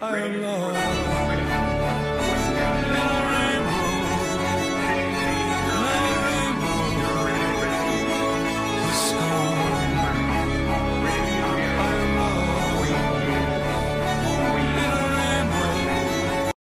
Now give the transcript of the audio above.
I am lost.